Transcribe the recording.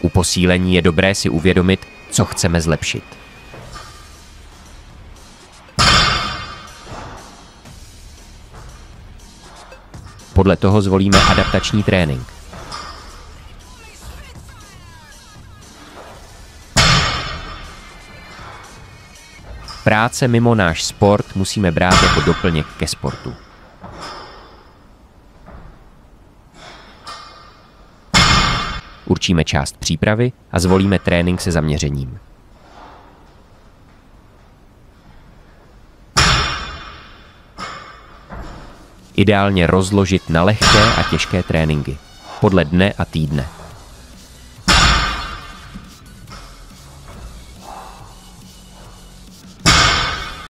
U posílení je dobré si uvědomit, co chceme zlepšit. Podle toho zvolíme adaptační trénink. Práce mimo náš sport musíme brát jako doplněk ke sportu. Určíme část přípravy a zvolíme trénink se zaměřením. Ideálně rozložit na lehké a těžké tréninky podle dne a týdne.